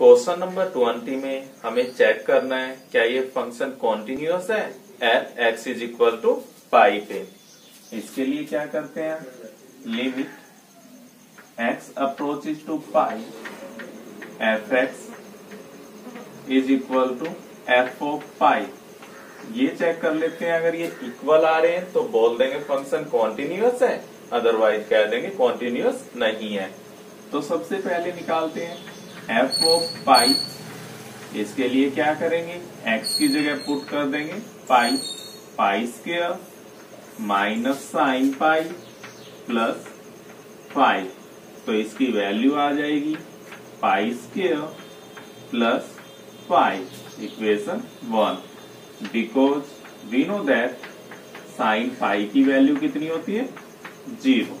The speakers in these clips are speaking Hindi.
क्वेश्चन नंबर ट्वेंटी में हमें चेक करना है, क्या ये फ़ंक्शन कॉन्टिन्यूस है? At x is equal to pi पे। इसके लिए क्या करते हैं? Limit x approach is to pi f x is equal to f of pi ये चेक कर लेते हैं, अगर ये इक्वल आ रहे हैं तो बोल देंगे फ़ंक्शन कॉन्टिन्यूस है अदरवाइज़ कह देंगे कॉन्टिन्यूस नहीं है। तो सबसे पहले निकालते हैं। एफ़ ओ पाई इसके लिए क्या करेंगे? एक्स की जगह पुट कर देंगे। Pi pi square minus sine pi plus five तो इसकी वैल्यू आ जाएगी pi square plus five equation one because we know that sine five की वैल्यू कितनी होती है? ज़ीरो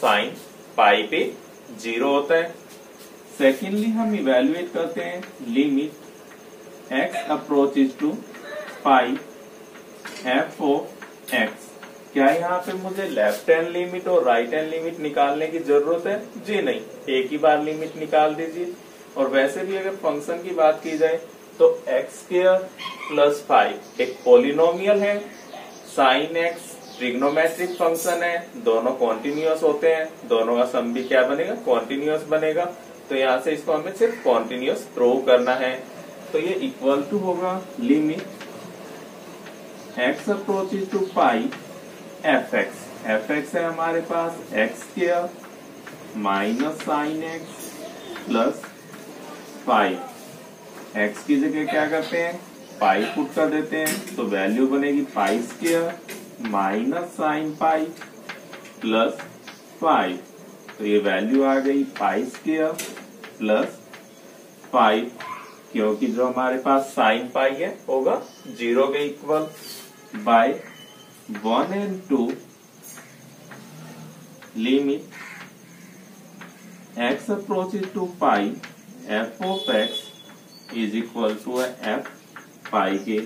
साइन पाई पे ज़ीरो होता है। सेकेंडली हम इवेल्युएट करते हैं limit x approach is to pi f of x क्या यहाँ पे मुझे लेफ़्ट हैंड लिमिट और राइट हैंड लिमिट निकालने की ज़रूरत है? जी नहीं। एक ही बार लिमिट निकाल दीजिए। और वैसे भी अगर फ़ंक्शन की बात की जाए तो एक्स स्केयर प्लस फाइव एक पोलिनोमियल है। साइन एक्स ट्रिग्नोमेट्रिक फ़ंक्शन है। दोनों कॉन्टिन्यूस होते हैं। दोनों का सम भी क्या बनेगा? कॉन्टिन्यूस बनेगा। तो यहाँ से इसको हमें सिर्फ़ कॉन्टिन्यूस प्रूव करना है। तो ये इक्वल टू होगा limit x approach to pi f x f x है हमारे पास x square minus sine x plus five x की जगह क्या करते हैं? पाई पुट कर देते हैं तो वैल्यू बनेगी pi square minus sine pi plus five तो ये वैल्यू आ गई पाई स्केयर प्लस फाइव क्योंकि जो हमारे पास साइन पाई है, होगा ज़ीरो के equal by one and two limit x approaches to pi f of x is equal to f pi के।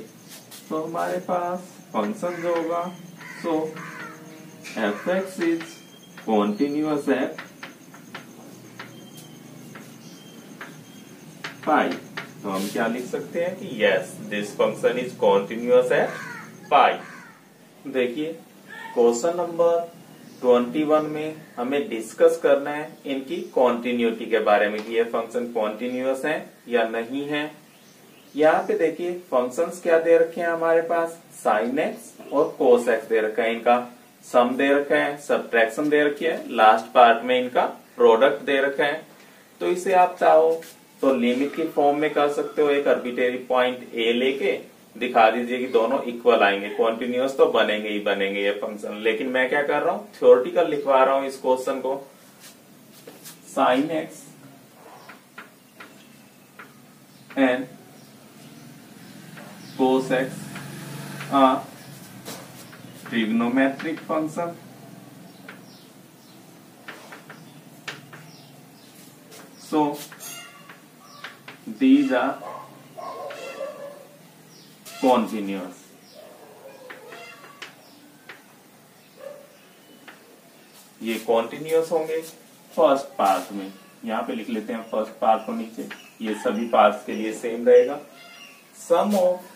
तो हमारे पास फ़ंक्शन जो होगा so f x is continuous at pi तो हम क्या लिख सकते हैं कि yes this function is continuous at pi देखिए क्वेश्चन नंबर 21 में हमें डिस्कस करना है इनकी कॉन्टिन्यूटी के बारे में कि ये फ़ंक्शन कॉन्टिन्यूस है या नहीं है। यहाँ पे देखिए फ़ंक्शंस क्या दे रखे हैं हमारे पास? साइन एक्स और कोस एक्स दे रखा है इनका। सम दे रखा है सब्ट्रैक्शन दे रखी है लास्ट पार्ट में इनका प्रोडक्ट दे रखा है। तो इसे आप चाहो तो लिमिट की फॉर्म में कर सकते हो एक अर्बिटेरी पॉइंट ए लेके। दिखा दीजिए कि दोनों इक्वल आएँगे। कॉन्टिन्यूस तो बनेंगे ही बनेंगे ये फ़ंक्शन लेकिन मैं क्या कर रहा हूँ? थ्योरटिकल लिखवा रहा हूँ इस क्वेश्चन को। Sine x and cos x are trigonometric function so these are continuous. ये कॉन्टिन्यूस होंगे फ़र्स्ट पार्ट में। यहाँ पे लिख लेते हैं फ़र्स्ट पार्ट को नीचे। ये सभी पार्ट्स के लिए सेम रहेगा। Sum of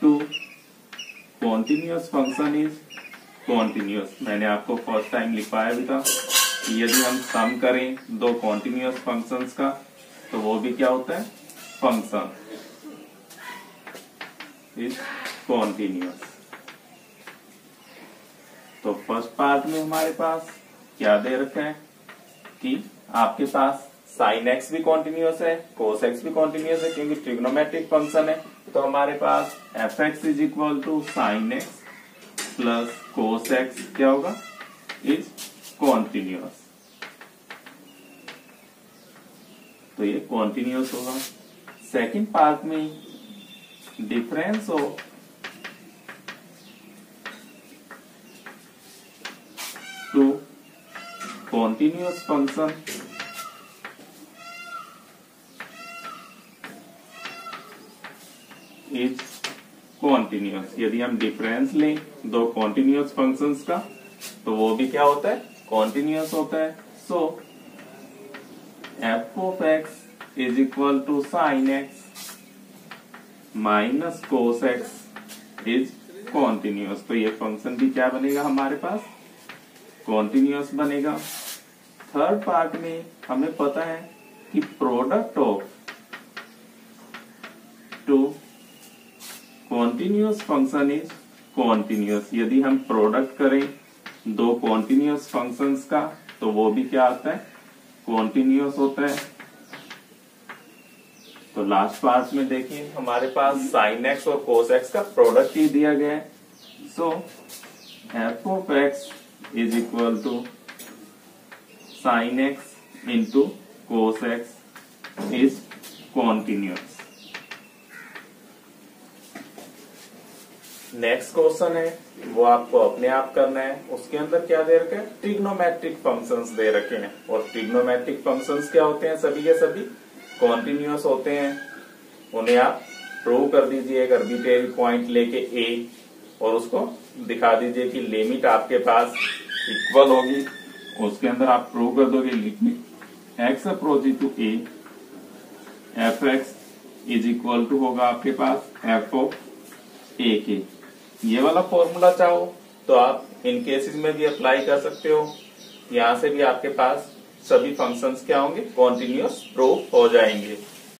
two continuous function is continuous मैंने आपको फ़र्स्ट टाइम लिखवाया भी था। यदि हम सम करें दो कॉन्टिन्यूस फ़ंक्शंस का तो वो भी क्या होता है? फ़ंक्शन इज़ कॉन्टिन्यूस तो फ़र्स्ट पार्ट में हमारे पास क्या दे रखा है? कि आपके पास साइन एक्स भी कॉन्टिन्यूस है कोस एक्स भी कॉन्टिन्यूस है, क्योंकि ट्रिग्नोमेट्रिक फ़ंक्शन है। तो हमारे पास f x is equal to sine x plus cos x क्या होगा? इज़ कॉन्टिन्यूस तो ये कॉन्टिन्यूस होगा। सेकंड पार्ट में difference of two continuous function is continuous यदि हम डिफरेंस लें, दो कॉन्टिन्यूस फ़ंक्शंस का तो वो भी क्या होता है? कॉन्टिन्यूस होता है। So f of x is equal to sine x minus cos x is continuous तो ये फ़ंक्शन भी क्या बनेगा हमारे पास? कॉन्टिन्यूस बनेगा। थर्ड पार्ट में हमें पता है कि product of two continuous function is continuous यदि हम प्रोडक्ट करें दो कॉन्टिन्यूस फ़ंक्शंस का तो वो भी क्या आता है? कॉन्टिन्यूस होता है। तो लास्ट पार्ट में देखिए, हमारे पास साइन एक्स और कोस एक्स का प्रोडक्ट ही दिया गया है। So f of x is equal to sine x into cos x is continuous next question है, वो आपको अपने आप करना है। उसके अंदर क्या दे रखे हैं? ट्रिग्नोमेट्रिक फ़ंक्शंस दे रखे हैं। और ट्रिग्नोमेट्रिक फ़ंक्शंस क्या होते हैं सभी के सभी? कॉन्टिन्यूस होते हैं। उन्हें आप प्रूव कर दीजिए, एक अर्बिट्रेरी पॉइंट लेके ए और उसको दिखा दीजिए कि लिमिट आपके पास इक्वल होगी। उसके अंदर आप प्रूव कर दोगे limit x approach to a f x is equal to होगा आपके पास एफ़ ऑफ़ ए के। ये वाला फॉर्मूला चाहो तो आप इन केसेस में भी अप्लाई कर सकते हो। यहाँ से भी आपके पास सभी फ़ंक्शंस क्या होंगे? कॉन्टिन्यूस प्रूफ हो जाएँगे।